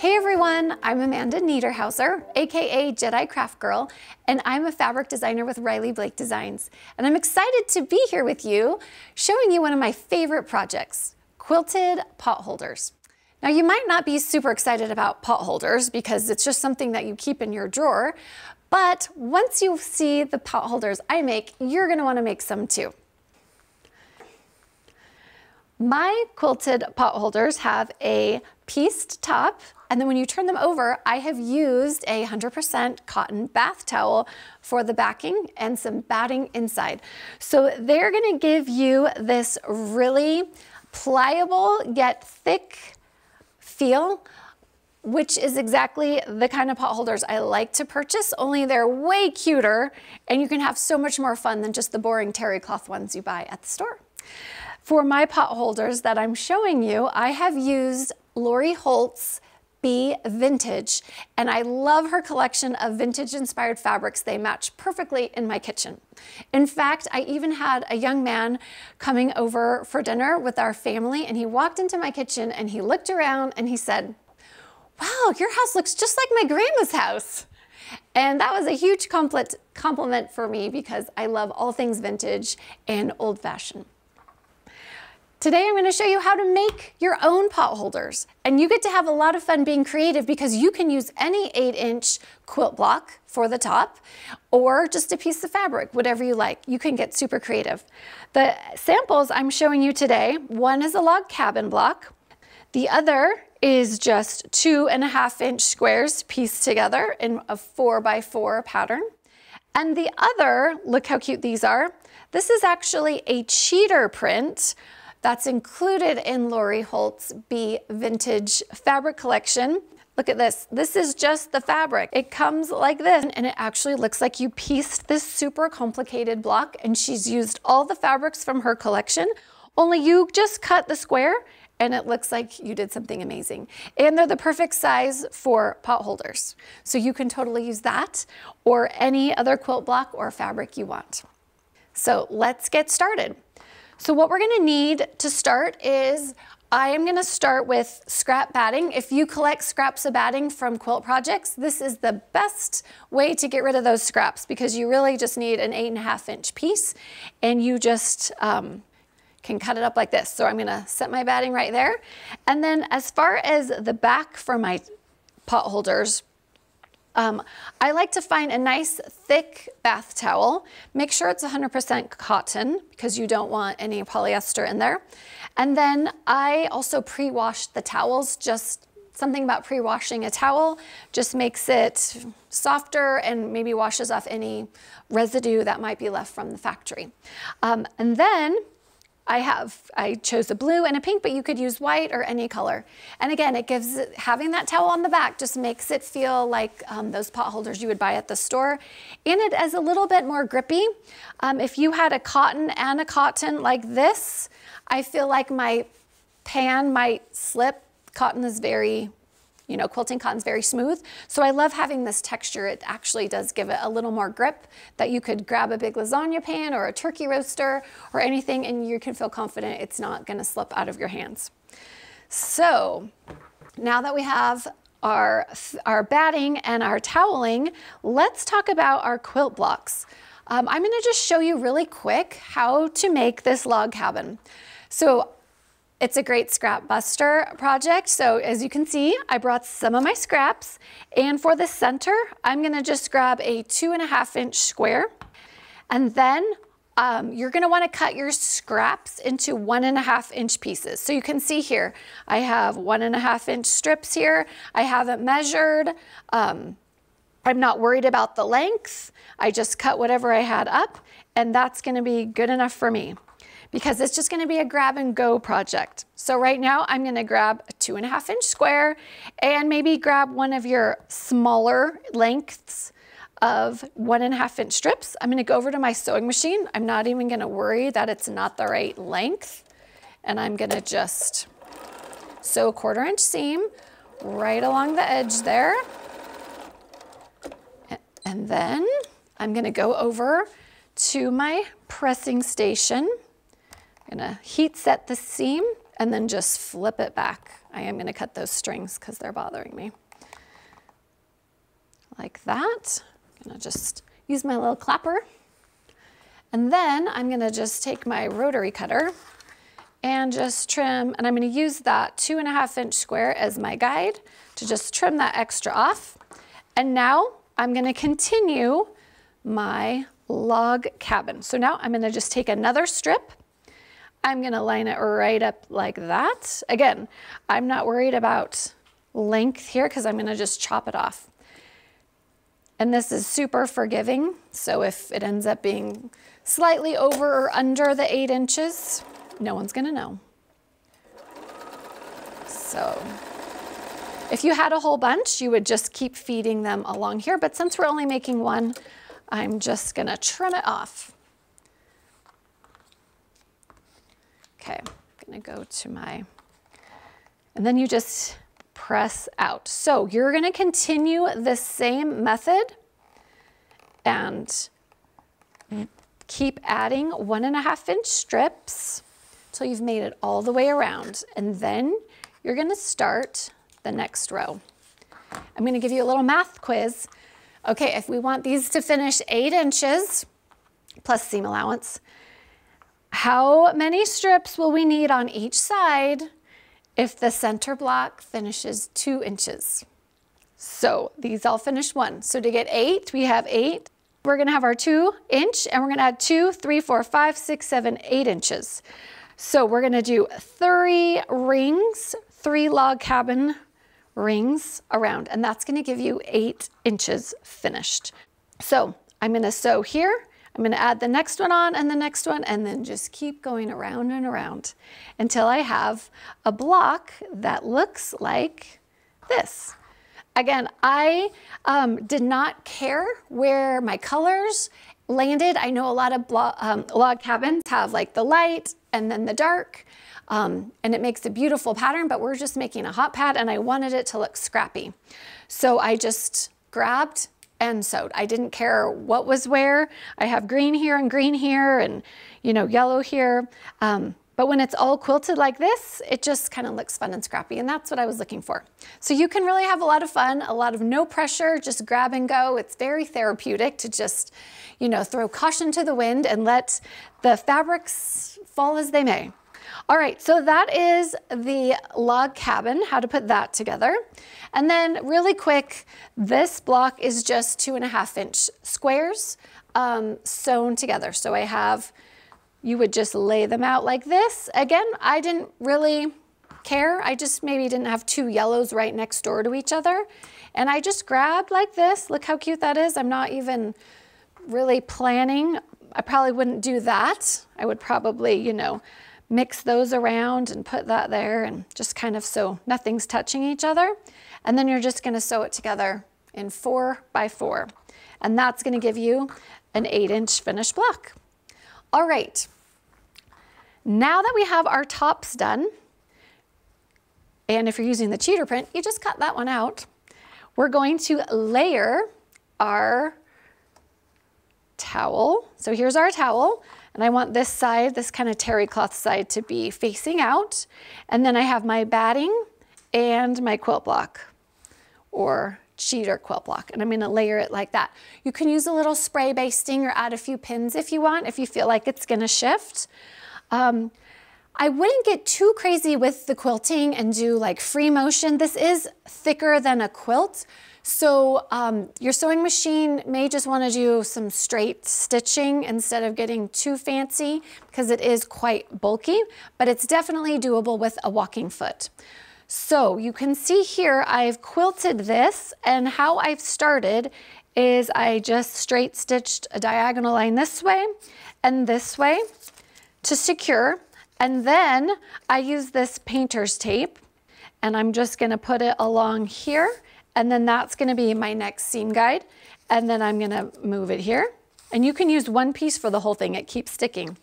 Hey everyone, I'm Amanda Niederhauser, aka Jedi Craft Girl, and I'm a fabric designer with Riley Blake Designs. And I'm excited to be here with you, showing you one of my favorite projects, quilted pot holders. Now you might not be super excited about pot holders because it's just something that you keep in your drawer, but once you see the pot holders I make, you're gonna wanna make some too. My quilted pot holders have a pieced top, and then when you turn them over, I have used a 100% cotton bath towel for the backing and some batting inside. So they're gonna give you this really pliable yet thick feel which is exactly the kind of pot holders I like to purchase, only they're way cuter and you can have so much more fun than just the boring terry cloth ones you buy at the store. For my pot holders that I'm showing you, I have used Lori Holt's Bee Vintage, and I love her collection of vintage inspired fabrics. They match perfectly in my kitchen. In fact, I even had a young man coming over for dinner with our family, and he walked into my kitchen and he looked around and he said, wow, your house looks just like my grandma's house. And that was a huge compliment for me because I love all things vintage and old fashioned. Today I'm going to show you how to make your own pot holders. And you get to have a lot of fun being creative because you can use any 8 inch quilt block for the top or just a piece of fabric, whatever you like. You can get super creative. The samples I'm showing you today, one is a log cabin block. The other is just two and a half inch squares pieced together in a four by four pattern. And the other, look how cute these are. This is actually a cheater print that's included in Lori Holt's Bee Vintage fabric collection. Look at this. This is just the fabric. It comes like this and it actually looks like you pieced this super complicated block and she's used all the fabrics from her collection, only you just cut the square and it looks like you did something amazing. And they're the perfect size for pot holders. So you can totally use that or any other quilt block or fabric you want. So let's get started. So what we're gonna need to start is I am gonna start with scrap batting. If you collect scraps of batting from quilt projects, this is the best way to get rid of those scraps because you really just need an eight and a half inch piece and you just um, can cut it up like this. So I'm gonna set my batting right there. And then as far as the back for my pot holders, um, I like to find a nice thick bath towel. Make sure it's 100% cotton because you don't want any polyester in there. And then I also pre-wash the towels. Just something about pre-washing a towel just makes it softer and maybe washes off any residue that might be left from the factory. Um, and then I have, I chose a blue and a pink, but you could use white or any color. And again, it gives, having that towel on the back just makes it feel like um, those pot holders you would buy at the store. And it is a little bit more grippy. Um, if you had a cotton and a cotton like this, I feel like my pan might slip. Cotton is very you know, quilting cotton is very smooth. So I love having this texture. It actually does give it a little more grip that you could grab a big lasagna pan or a turkey roaster or anything and you can feel confident it's not gonna slip out of your hands. So now that we have our, our batting and our toweling, let's talk about our quilt blocks. Um, I'm gonna just show you really quick how to make this log cabin. So it's a great scrap buster project. So as you can see, I brought some of my scraps and for the center, I'm gonna just grab a two and a half inch square and then um, you're gonna wanna cut your scraps into one and a half inch pieces. So you can see here, I have one and a half inch strips here. I haven't measured. Um, I'm not worried about the length. I just cut whatever I had up and that's gonna be good enough for me because it's just gonna be a grab and go project. So right now I'm gonna grab a two and a half inch square and maybe grab one of your smaller lengths of one and a half inch strips. I'm gonna go over to my sewing machine. I'm not even gonna worry that it's not the right length. And I'm gonna just sew a quarter inch seam right along the edge there. And then I'm gonna go over to my pressing station gonna heat set the seam and then just flip it back. I am gonna cut those strings because they're bothering me. Like that. I'm gonna just use my little clapper. And then I'm gonna just take my rotary cutter and just trim, and I'm gonna use that two and a half inch square as my guide to just trim that extra off. And now I'm gonna continue my log cabin. So now I'm gonna just take another strip I'm gonna line it right up like that. Again, I'm not worried about length here because I'm gonna just chop it off. And this is super forgiving. So if it ends up being slightly over or under the eight inches, no one's gonna know. So if you had a whole bunch, you would just keep feeding them along here. But since we're only making one, I'm just gonna trim it off. Okay, I'm gonna go to my, and then you just press out. So you're gonna continue the same method and keep adding one and a half inch strips until you've made it all the way around. And then you're gonna start the next row. I'm gonna give you a little math quiz. Okay, if we want these to finish eight inches plus seam allowance, how many strips will we need on each side if the center block finishes two inches? So these all finish one. So to get eight, we have eight. We're gonna have our two inch and we're gonna add two, three, four, five, six, seven, eight inches. So we're gonna do three rings, three log cabin rings around, and that's gonna give you eight inches finished. So I'm gonna sew here, I'm gonna add the next one on and the next one and then just keep going around and around until I have a block that looks like this. Again, I um, did not care where my colors landed. I know a lot of um, log cabins have like the light and then the dark. Um, and it makes a beautiful pattern, but we're just making a hot pad and I wanted it to look scrappy. So I just grabbed and sewed. I didn't care what was where. I have green here and green here and, you know, yellow here. Um, but when it's all quilted like this, it just kind of looks fun and scrappy, and that's what I was looking for. So you can really have a lot of fun, a lot of no pressure, just grab and go. It's very therapeutic to just, you know, throw caution to the wind and let the fabrics fall as they may. All right, so that is the log cabin, how to put that together. And then really quick, this block is just two and a half inch squares um, sewn together. So I have, you would just lay them out like this. Again, I didn't really care. I just maybe didn't have two yellows right next door to each other. And I just grabbed like this. Look how cute that is. I'm not even really planning. I probably wouldn't do that. I would probably, you know, mix those around and put that there and just kind of so nothing's touching each other. And then you're just gonna sew it together in four by four. And that's gonna give you an eight inch finished block. All right, now that we have our tops done, and if you're using the cheater print, you just cut that one out. We're going to layer our towel. So here's our towel. And I want this side, this kind of terry cloth side to be facing out. And then I have my batting and my quilt block or cheater quilt block. And I'm gonna layer it like that. You can use a little spray basting or add a few pins if you want, if you feel like it's gonna shift. Um, I wouldn't get too crazy with the quilting and do like free motion. This is thicker than a quilt. So um, your sewing machine may just want to do some straight stitching instead of getting too fancy because it is quite bulky, but it's definitely doable with a walking foot. So you can see here I've quilted this and how I've started is I just straight stitched a diagonal line this way and this way to secure. And then I use this painter's tape and I'm just gonna put it along here and then that's gonna be my next seam guide. And then I'm gonna move it here. And you can use one piece for the whole thing, it keeps sticking.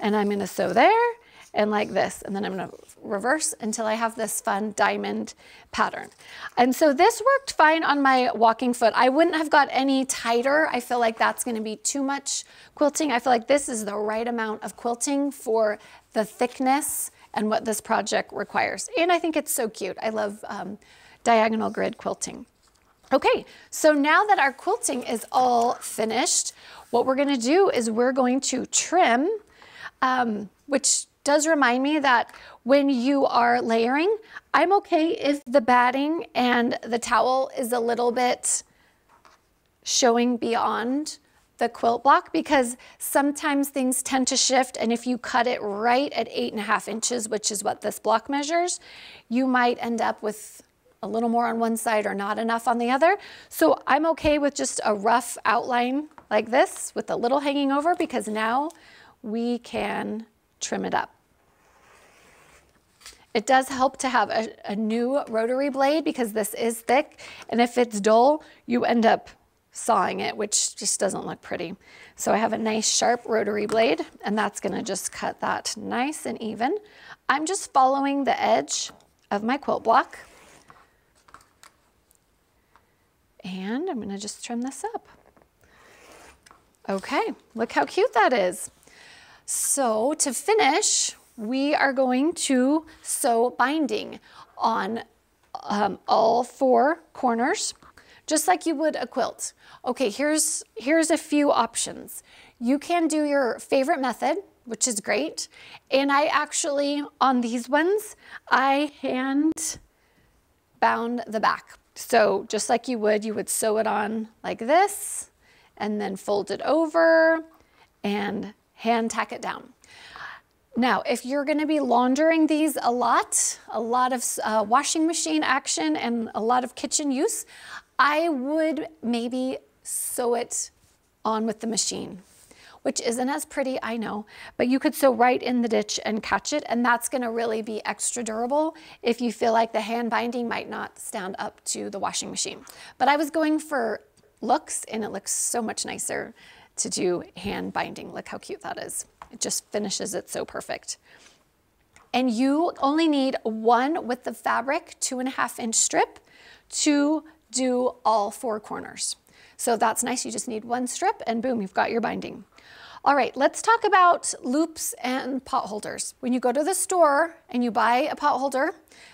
And I'm gonna sew there and like this. And then I'm gonna reverse until I have this fun diamond pattern. And so this worked fine on my walking foot. I wouldn't have got any tighter. I feel like that's gonna be too much quilting. I feel like this is the right amount of quilting for the thickness and what this project requires. And I think it's so cute. I love um, diagonal grid quilting. Okay, so now that our quilting is all finished, what we're gonna do is we're going to trim, um, which does remind me that when you are layering, I'm okay if the batting and the towel is a little bit showing beyond the quilt block because sometimes things tend to shift and if you cut it right at eight and a half inches, which is what this block measures, you might end up with a little more on one side or not enough on the other. So I'm okay with just a rough outline like this with a little hanging over because now we can trim it up. It does help to have a, a, new rotary blade because this is thick and if it's dull, you end up sawing it, which just doesn't look pretty. So I have a nice sharp rotary blade and that's gonna just cut that nice and even. I'm just following the edge of my quilt block. And I'm gonna just trim this up. Okay, look how cute that is. So to finish, we are going to sew binding on um, all four corners, just like you would a quilt. Okay, here's, here's a few options. You can do your favorite method, which is great. And I actually, on these ones, I hand bound the back. So just like you would, you would sew it on like this and then fold it over and hand tack it down. Now, if you're gonna be laundering these a lot, a lot of uh, washing machine action and a lot of kitchen use, I would maybe sew it on with the machine, which isn't as pretty, I know, but you could sew right in the ditch and catch it, and that's gonna really be extra durable if you feel like the hand binding might not stand up to the washing machine. But I was going for looks, and it looks so much nicer to do hand binding. Look how cute that is. It just finishes it so perfect. And you only need one with the fabric, two and a half inch strip to do all four corners. So that's nice. You just need one strip and boom, you've got your binding. All right, let's talk about loops and pot holders. When you go to the store and you buy a pot holder,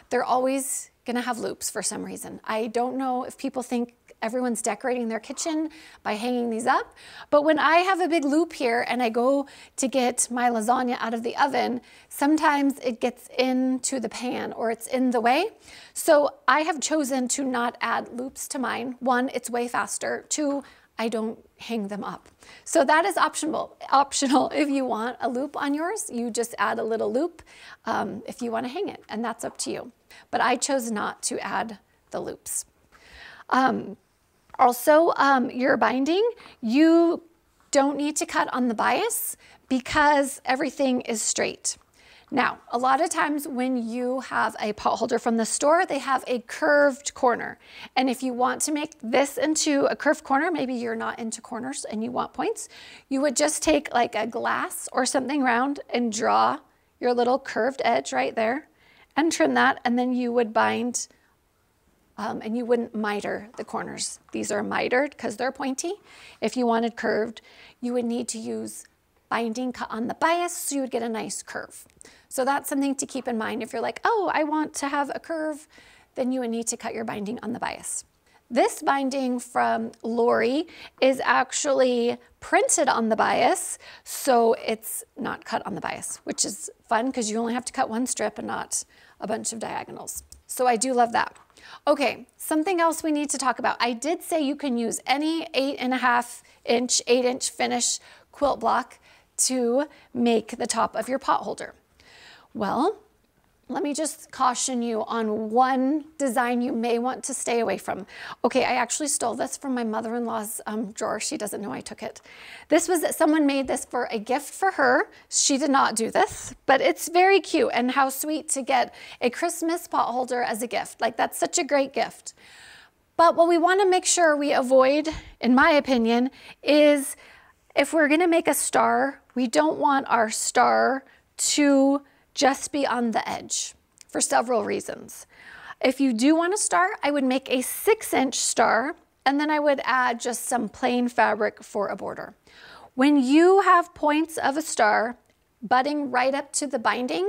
they're always gonna have loops for some reason. I don't know if people think everyone's decorating their kitchen by hanging these up. But when I have a big loop here and I go to get my lasagna out of the oven, sometimes it gets into the pan or it's in the way. So I have chosen to not add loops to mine. One, it's way faster. Two, I don't hang them up. So that is optional. Optional if you want a loop on yours, you just add a little loop um, if you want to hang it, and that's up to you. But I chose not to add the loops. Um, also, um, your binding, you don't need to cut on the bias because everything is straight. Now, a lot of times when you have a pot holder from the store, they have a curved corner. And if you want to make this into a curved corner, maybe you're not into corners and you want points, you would just take like a glass or something round and draw your little curved edge right there and trim that. And then you would bind um, and you wouldn't miter the corners. These are mitered because they're pointy. If you wanted curved, you would need to use binding cut on the bias so you would get a nice curve. So that's something to keep in mind. If you're like, oh, I want to have a curve, then you would need to cut your binding on the bias. This binding from Lori is actually printed on the bias, so it's not cut on the bias, which is fun because you only have to cut one strip and not a bunch of diagonals. So I do love that. Okay, something else we need to talk about. I did say you can use any eight and a half inch, eight inch finish quilt block to make the top of your pot holder. Well, let me just caution you on one design you may want to stay away from. Okay, I actually stole this from my mother-in-law's um, drawer. She doesn't know I took it. This was, someone made this for a gift for her. She did not do this, but it's very cute and how sweet to get a Christmas pot holder as a gift. Like that's such a great gift. But what we wanna make sure we avoid, in my opinion, is if we're gonna make a star, we don't want our star to just be on the edge for several reasons. If you do want a star, I would make a six inch star and then I would add just some plain fabric for a border. When you have points of a star butting right up to the binding,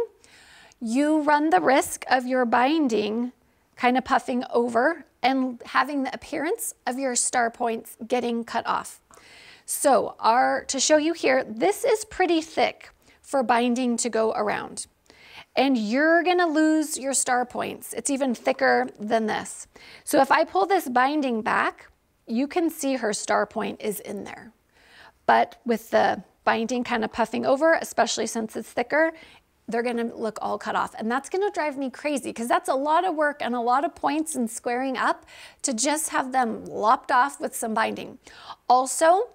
you run the risk of your binding kind of puffing over and having the appearance of your star points getting cut off. So our, to show you here, this is pretty thick for binding to go around. And you're gonna lose your star points. It's even thicker than this. So if I pull this binding back, you can see her star point is in there. But with the binding kind of puffing over, especially since it's thicker, they're gonna look all cut off. And that's gonna drive me crazy because that's a lot of work and a lot of points and squaring up to just have them lopped off with some binding. Also,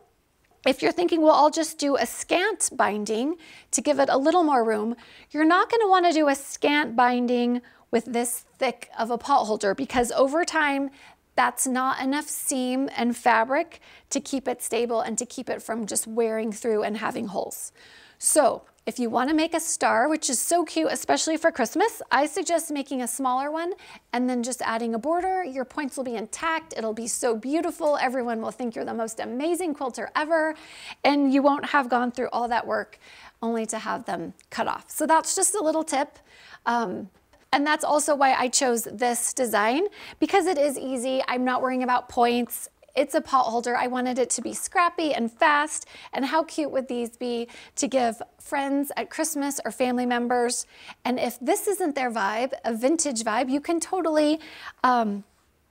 if you're thinking, well, I'll just do a scant binding to give it a little more room, you're not gonna wanna do a scant binding with this thick of a pot holder because over time, that's not enough seam and fabric to keep it stable and to keep it from just wearing through and having holes. So if you wanna make a star, which is so cute, especially for Christmas, I suggest making a smaller one and then just adding a border. Your points will be intact. It'll be so beautiful. Everyone will think you're the most amazing quilter ever. And you won't have gone through all that work only to have them cut off. So that's just a little tip. Um, and that's also why I chose this design because it is easy. I'm not worrying about points. It's a pot holder. I wanted it to be scrappy and fast. And how cute would these be to give friends at Christmas or family members? And if this isn't their vibe, a vintage vibe, you can totally um,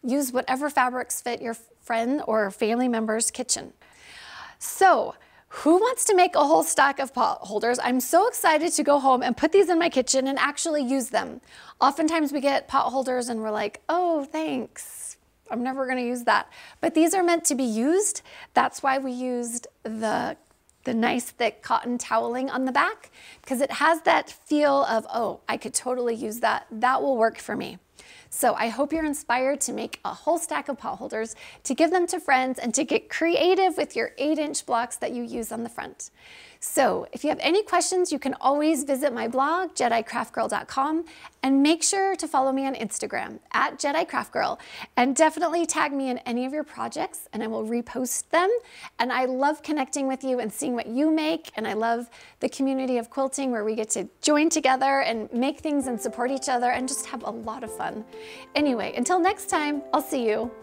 use whatever fabrics fit your friend or family member's kitchen. So, who wants to make a whole stack of pot holders? I'm so excited to go home and put these in my kitchen and actually use them. Oftentimes we get pot holders and we're like, oh, thanks I'm never gonna use that. But these are meant to be used. That's why we used the, the nice thick cotton toweling on the back because it has that feel of, oh, I could totally use that. That will work for me. So I hope you're inspired to make a whole stack of pot holders, to give them to friends, and to get creative with your eight inch blocks that you use on the front. So if you have any questions, you can always visit my blog, JediCraftGirl.com, and make sure to follow me on Instagram at JediCraftGirl, and definitely tag me in any of your projects, and I will repost them. And I love connecting with you and seeing what you make, and I love the community of quilting where we get to join together and make things and support each other and just have a lot of fun. Anyway, until next time, I'll see you.